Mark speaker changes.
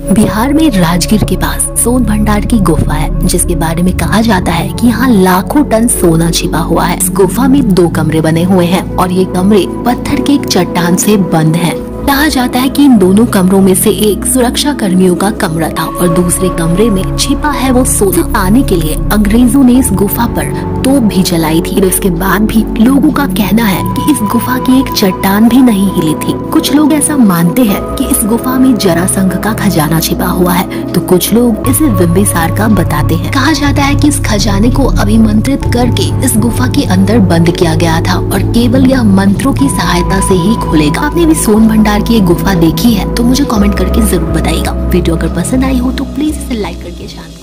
Speaker 1: बिहार में राजगीर के पास सोन भंडार की गुफा है, जिसके बारे में कहा जाता है कि यहाँ लाखों टन सोना छिपा हुआ है इस गुफा में दो कमरे बने हुए हैं और ये कमरे पत्थर के एक चट्टान से बंद हैं। कहा जाता है कि इन दोनों कमरों में से एक सुरक्षा कर्मियों का कमरा था और दूसरे कमरे में छिपा है वो सोना आने के लिए अंग्रेज़ों ने इस गुफा पर तोप भी चलाई थी इसके बाद भी लोगों का कहना है कि इस गुफा की एक चट्टान भी नहीं हिली थी। कुछ लोग ऐसा मानते हैं कि इस गुफा में जरा संघ का खजाना छिपा हुआ है। तो कुछ लोग इसे बिम्बिसार का बताते हैं। कहा जाता है कि इस खजाने को अभिमंत्रित करके इस गुफा के अंदर बंद किया गया था और केवल यह मंत्रों की सहायता से ही खुलेगा। आपने भी सोन भंडार की एक गुफा देखी है तो मुझे कमेंट करके ज़रूर बताएगा वीडियो अगर पसंद आई हो तो प्लीज़ इसे लाइक करके जाना